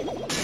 you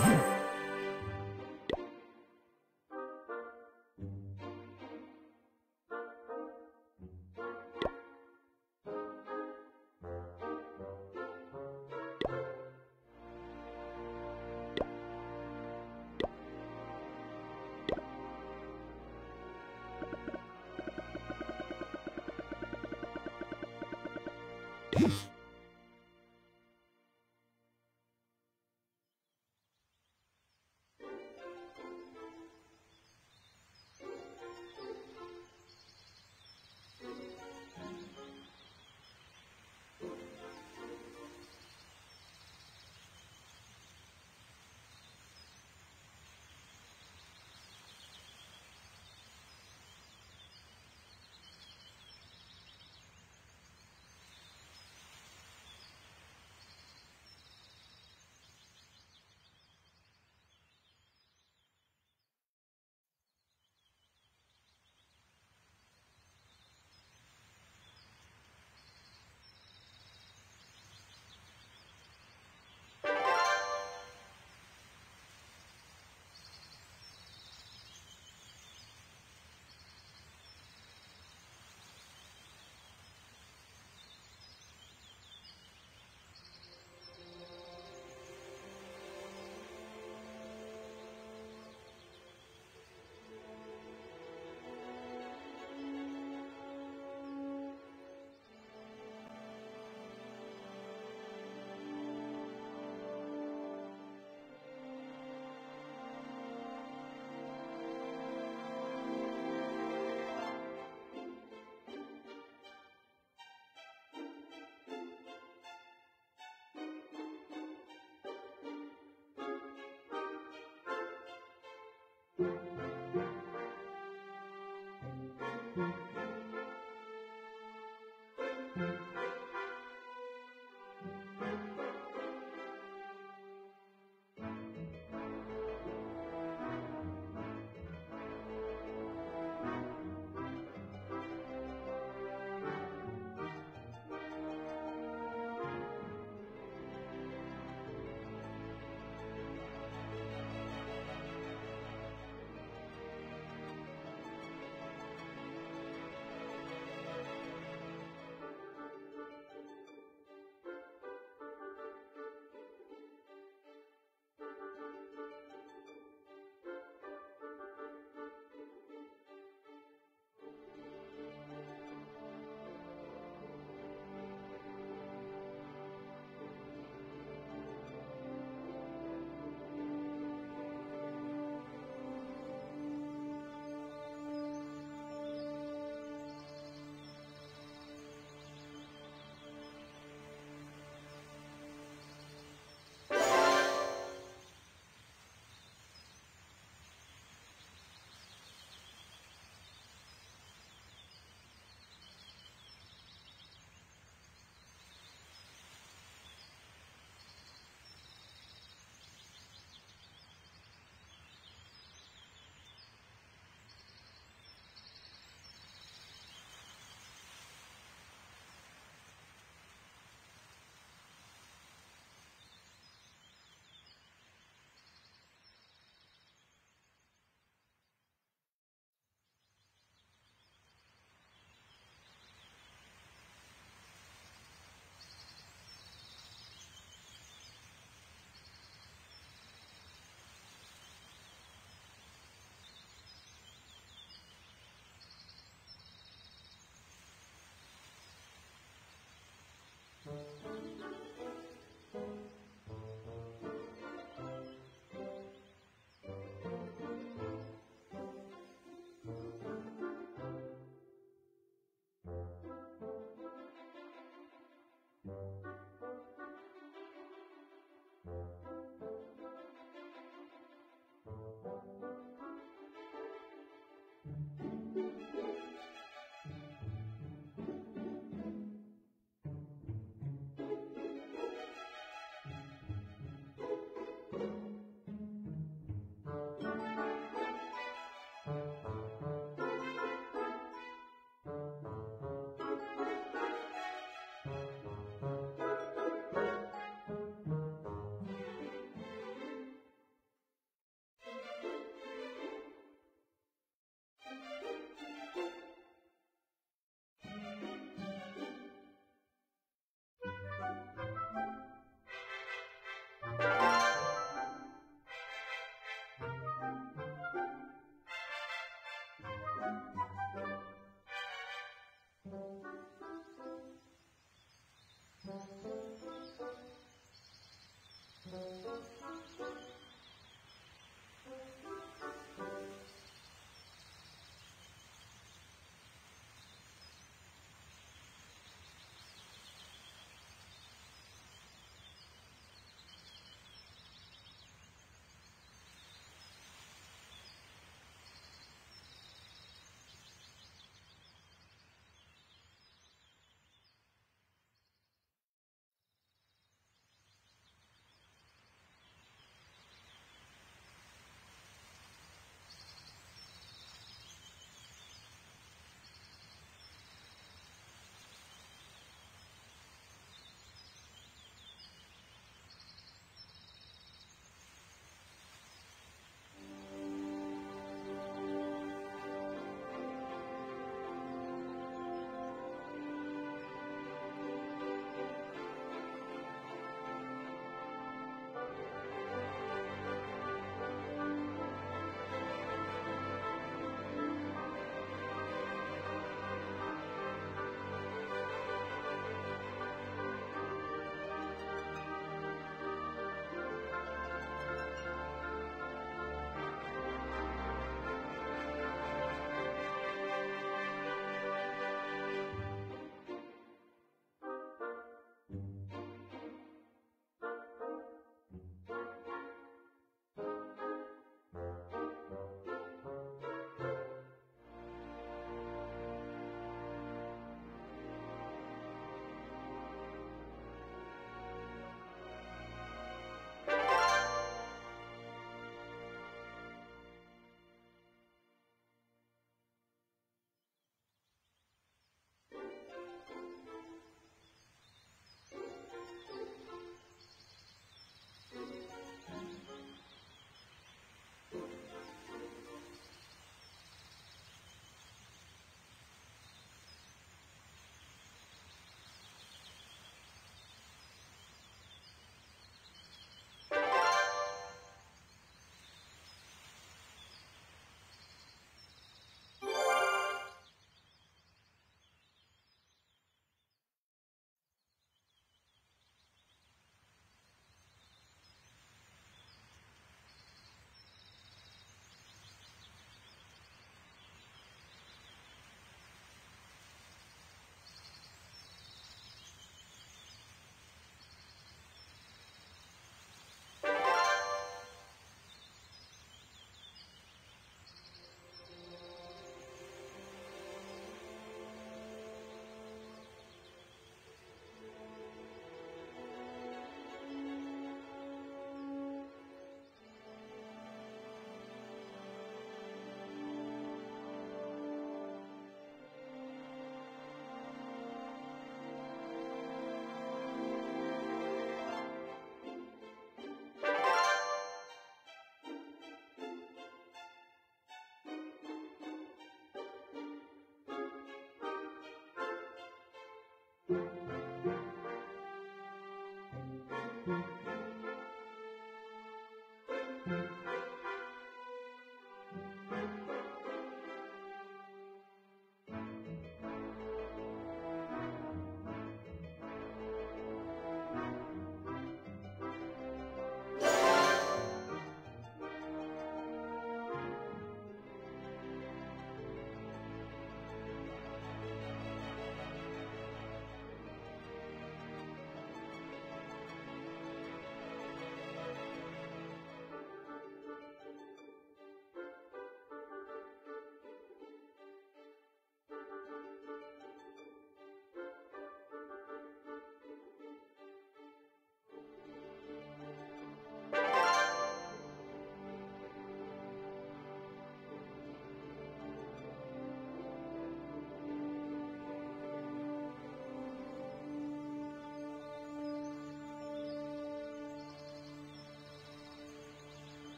Yeah.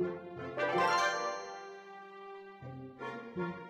Thank you.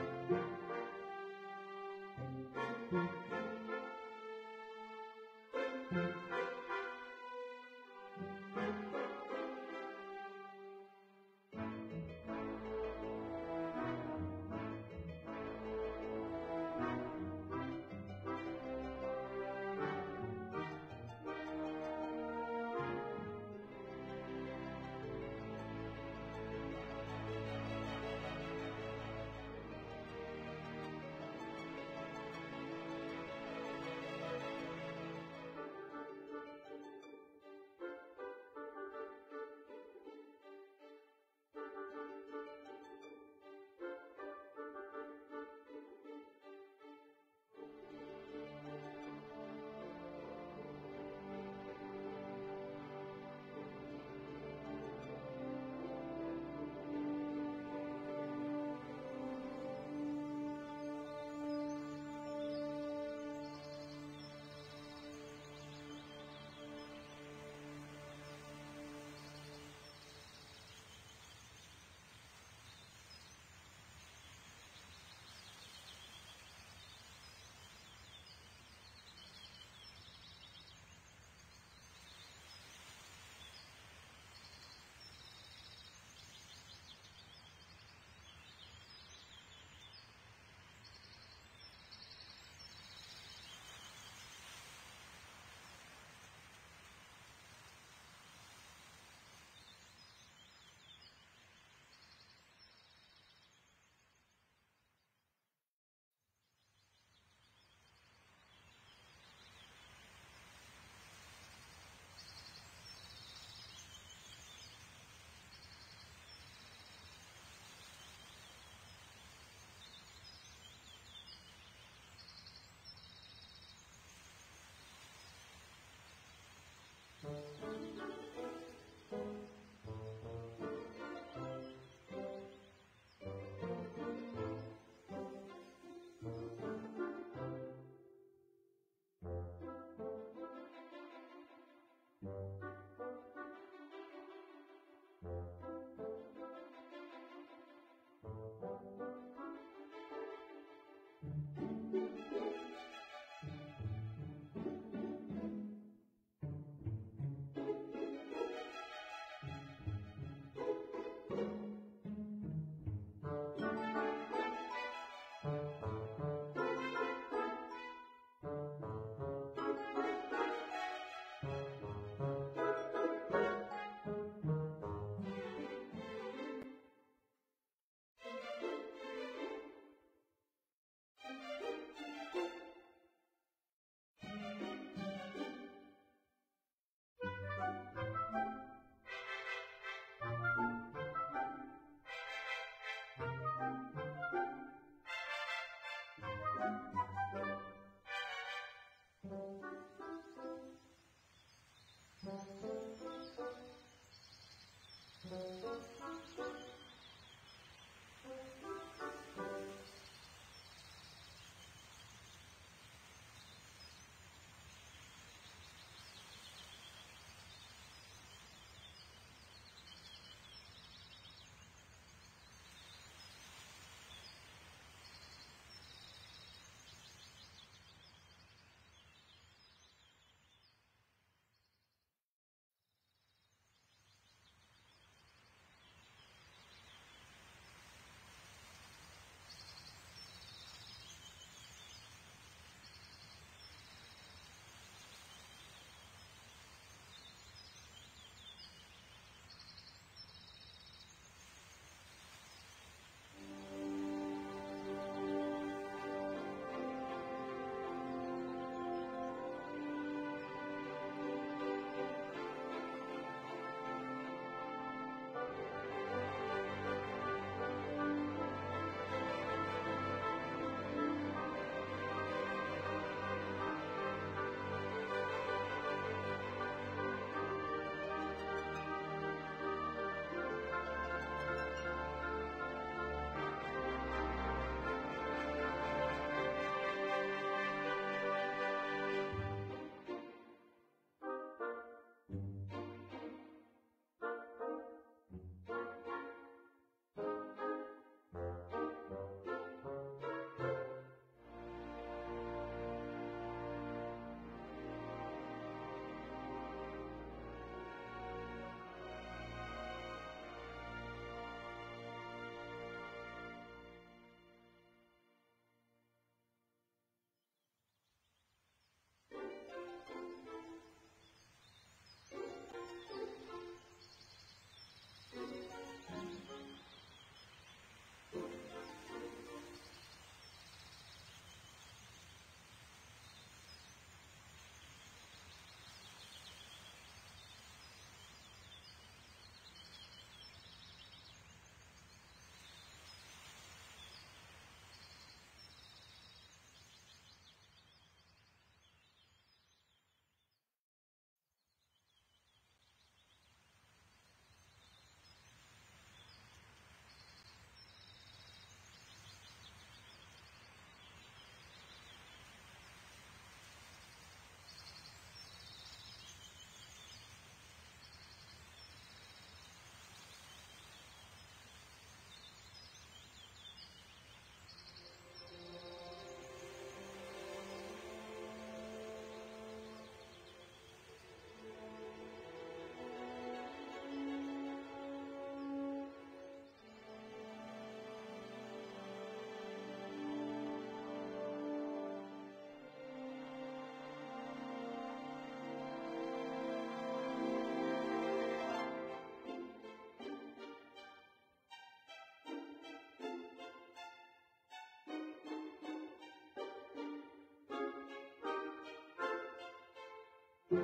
thank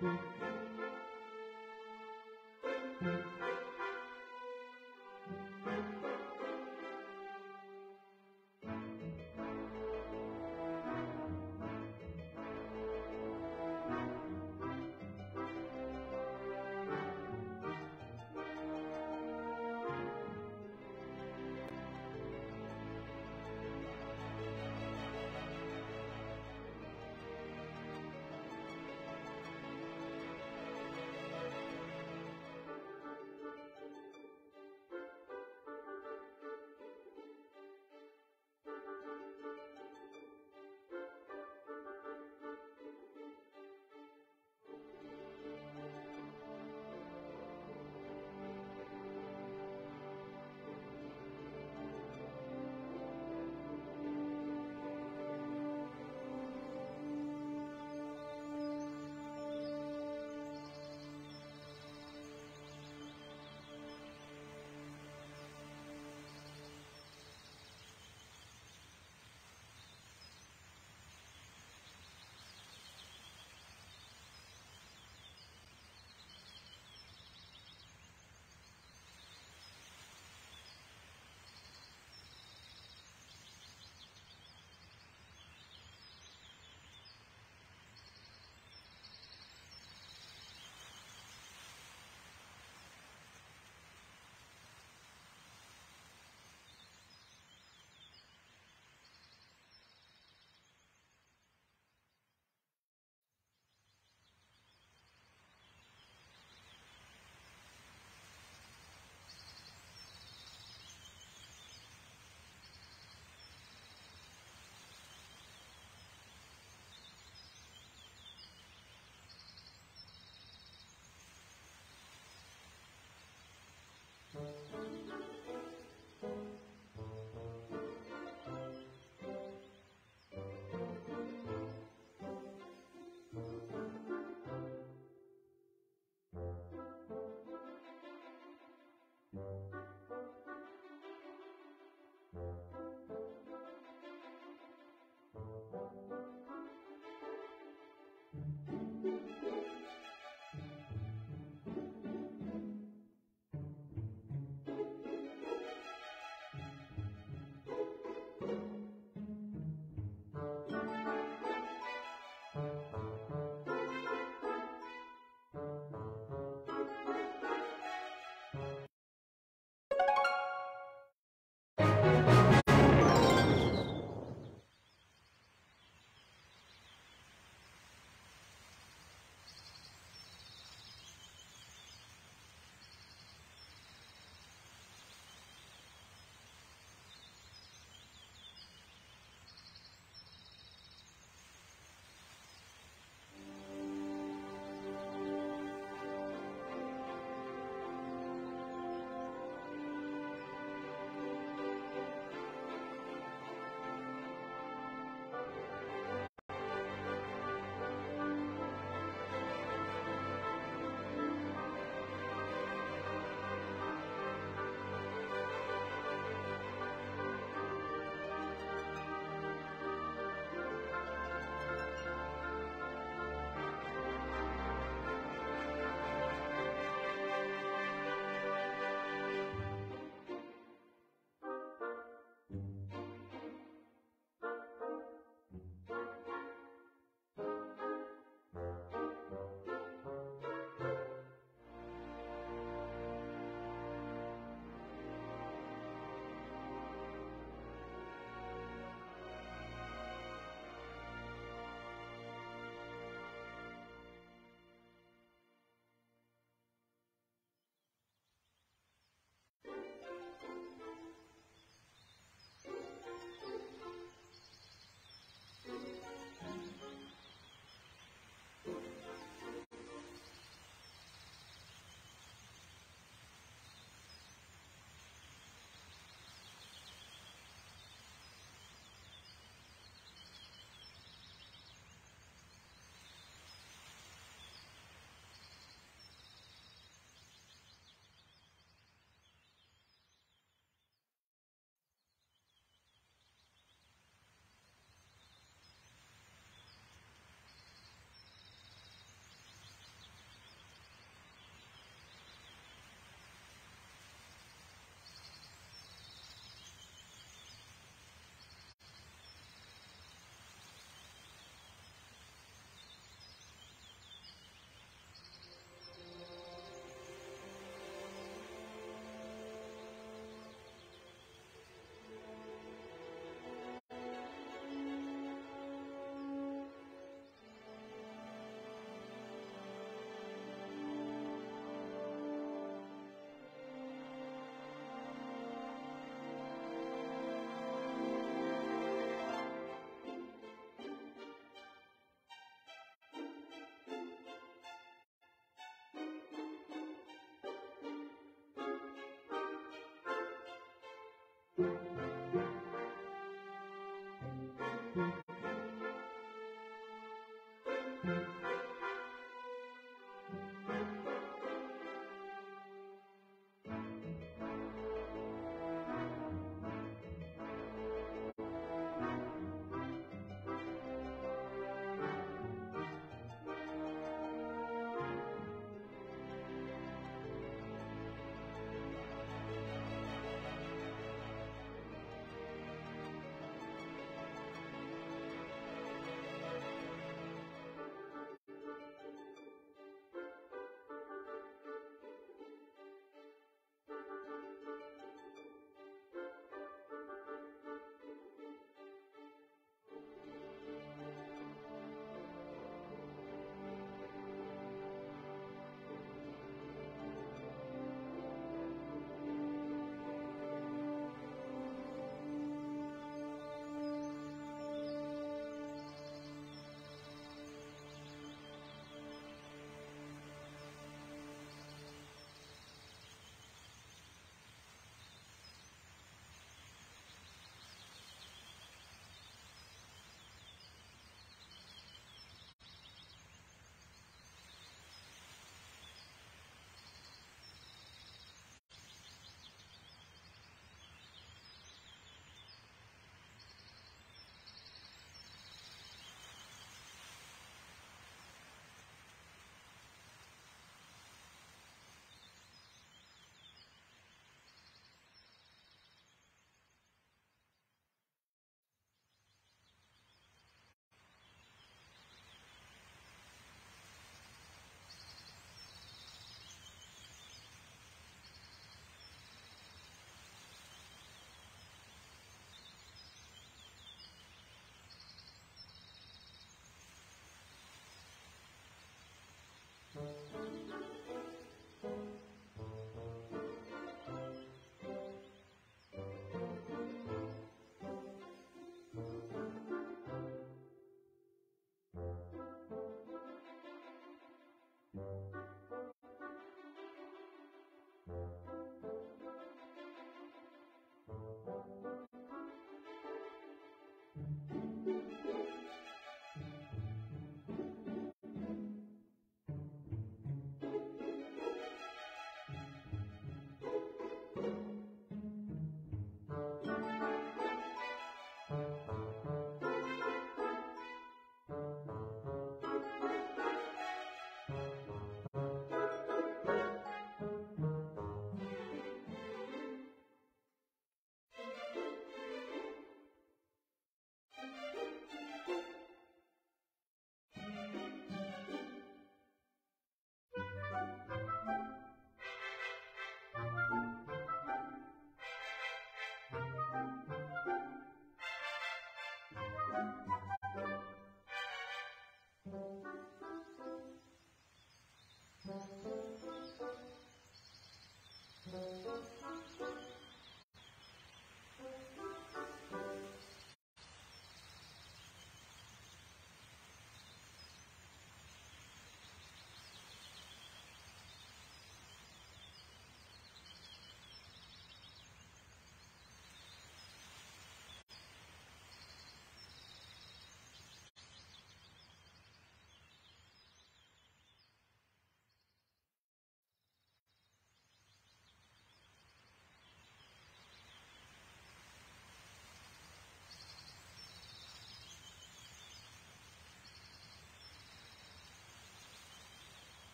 you